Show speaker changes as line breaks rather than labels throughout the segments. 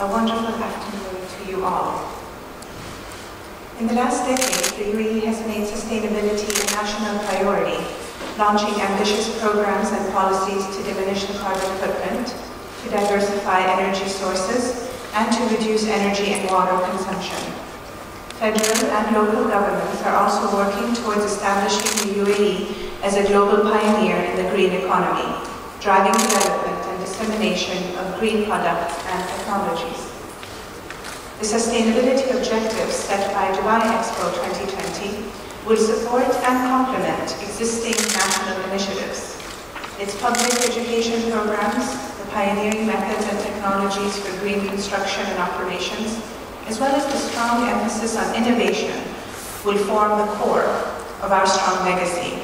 A wonderful afternoon to you all. In the last decade, the UAE has made sustainability a national priority, launching ambitious programs and policies to diminish the carbon footprint, to diversify energy sources, and to reduce energy and water consumption. Federal and local governments are also working towards establishing the UAE as a global pioneer in the green economy, driving development dissemination of green products and technologies. The sustainability objectives set by Dubai Expo 2020 will support and complement existing national initiatives. Its public education programs, the pioneering methods and technologies for green construction and operations, as well as the strong emphasis on innovation, will form the core of our strong legacy.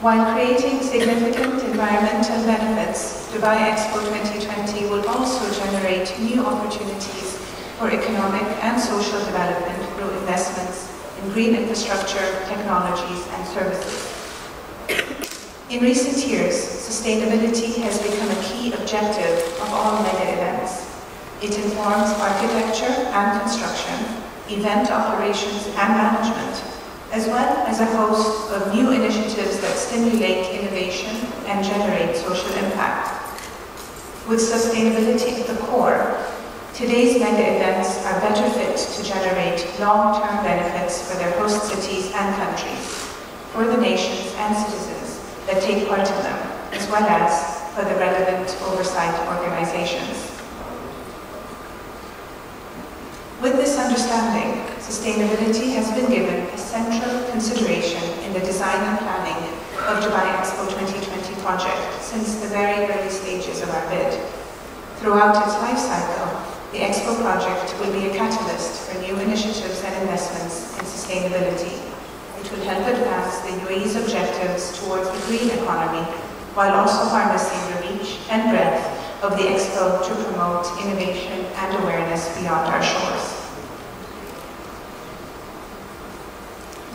While creating significant environmental benefits, Dubai Expo 2020 will also generate new opportunities for economic and social development through investments in green infrastructure, technologies and services. In recent years, sustainability has become a key objective of all mega events. It informs architecture and construction, event operations and management, as a host of new initiatives that stimulate innovation and generate social impact. With sustainability at the core, today's mega events are better fit to generate long-term benefits for their host cities and countries, for the nations and citizens that take part in them, as well as for the relevant oversight organizations. With this understanding, sustainability has been given a central consideration in the design and planning of Dubai Expo 2020 project since the very early stages of our bid. Throughout its life cycle, the Expo project will be a catalyst for new initiatives and investments in sustainability. It will help advance the UAE's objectives towards the green economy while also harnessing the reach and breadth of the Expo to promote innovation and awareness beyond our shores.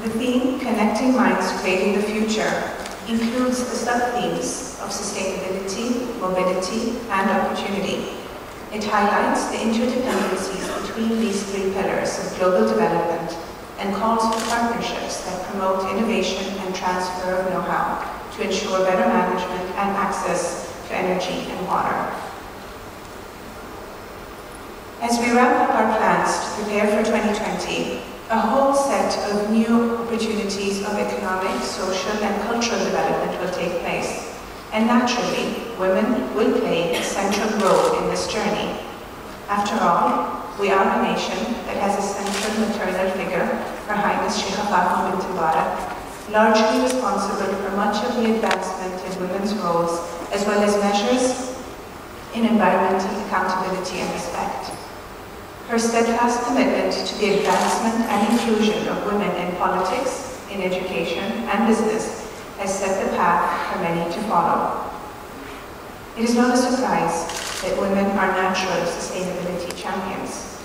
The theme, Connecting Minds Creating the Future, includes the sub-themes of sustainability, mobility, and opportunity. It highlights the interdependencies between these three pillars of global development and calls for partnerships that promote innovation and transfer of know-how to ensure better management and access to energy and water. As we wrap up our plans to prepare for 2020, a whole set of new opportunities of economic, social and cultural development will take place. And naturally, women will play a central role in this journey. After all, we are a nation that has a central maternal figure, Her Highness Sheikh Fatima bint Mubarak, largely responsible for much of the advancement in women's roles as well as measures in environmental accountability and respect. Her steadfast commitment to the advancement and inclusion of women in politics, in education and business has set the path for many to follow. It is not a surprise that women are natural sustainability champions.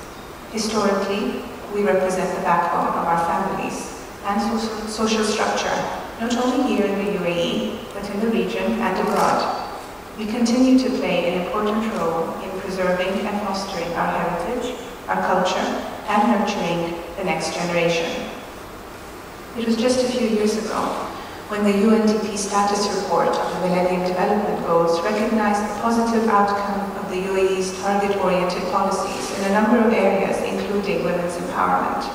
Historically, we represent the backbone of our families and social structure, not only here in the UAE, but in the region and abroad. We continue to play an important role in preserving and fostering our heritage, our culture, and nurturing the next generation. It was just a few years ago when the UNDP status report on the Millennium Development Goals recognized the positive outcome of the UAE's target-oriented policies in a number of areas, including women's empowerment.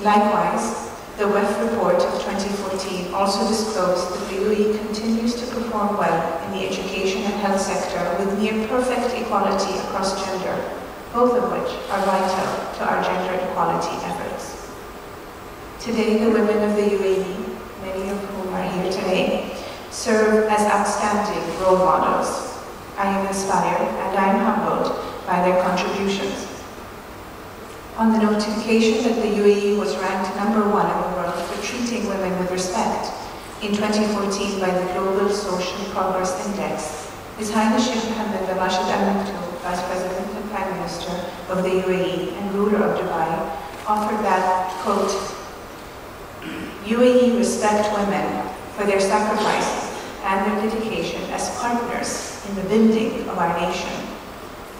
Likewise, the WEF report of 2014 also disclosed that the UAE continues to perform well in the education and health sector with near perfect equality across gender, both of which are vital to our gender equality efforts. Today, the women of the UAE, many of whom are here today, serve as outstanding role models. I am inspired and I am humbled by their contributions on the notification that the UAE was ranked number one in the world for treating women with respect in 2014 by the Global Social Progress Index. His Highness Sheikh Mohammed Rashid Al Maktoum, Vice President and Prime Minister of the UAE and ruler of Dubai, offered that, quote, UAE respect women for their sacrifices and their dedication as partners in the building of our nation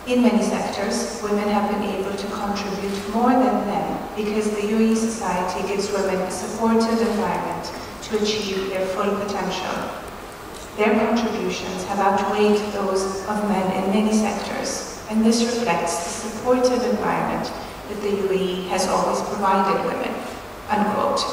In many sectors, women have been able to contribute more than men because the UAE society gives women a supportive environment to achieve their full potential. Their contributions have outweighed those of men in many sectors, and this reflects the supportive environment that the UAE has always provided women. Unquote.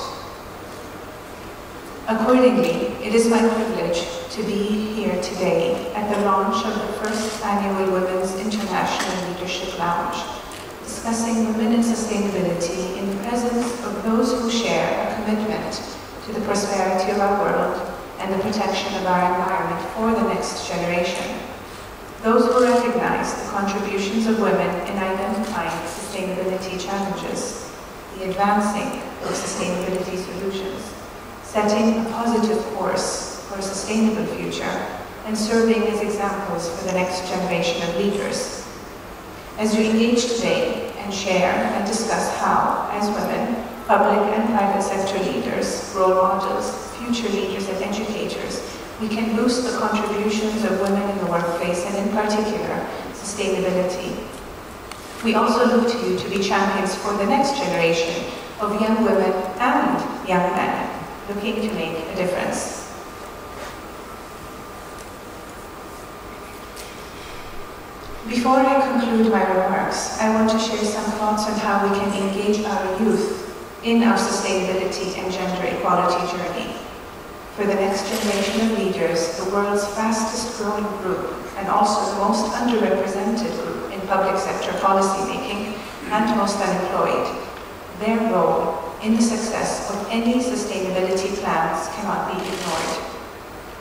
Accordingly, it is my privilege to be here today at the launch of the first annual Women's International Leadership Lounge, discussing women and sustainability in the presence of those who share a commitment to the prosperity of our world and the protection of our environment for the next generation. Those who recognize the contributions of women in identifying sustainability challenges, the advancing of sustainability solutions, setting a positive course for a sustainable future, and serving as examples for the next generation of leaders. As you engage today and share and discuss how, as women, public and private sector leaders, role models, future leaders and educators, we can boost the contributions of women in the workplace and in particular, sustainability. We also look to you to be champions for the next generation of young women and young men looking to make a difference. Before I conclude my remarks, I want to share some thoughts on how we can engage our youth in our sustainability and gender equality journey. For the next generation of leaders, the world's fastest growing group and also the most underrepresented group in public sector policymaking and most unemployed, their role in the success of any sustainability plans cannot be ignored.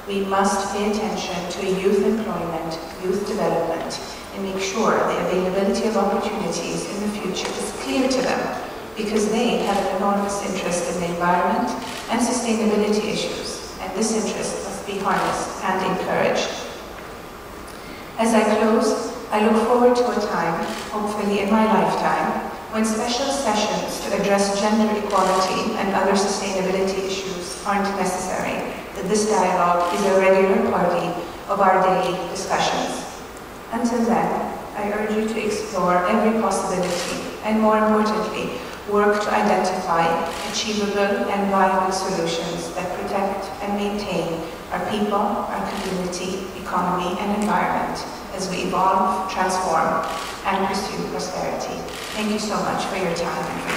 We must pay attention to youth employment, youth development, and make sure the availability of opportunities in the future is clear to them because they have an enormous interest in the environment and sustainability issues, and this interest must be harnessed and encouraged. As I close, I look forward to a time, hopefully in my lifetime, when special sessions to address gender equality and other sustainability issues aren't necessary, that this dialogue is a regular party of our daily discussions. Until then, I urge you to explore every possibility and more importantly, work to identify achievable and viable solutions that protect and maintain our people, our community, economy and environment as we evolve, transform and pursue prosperity. Thank you so much for your time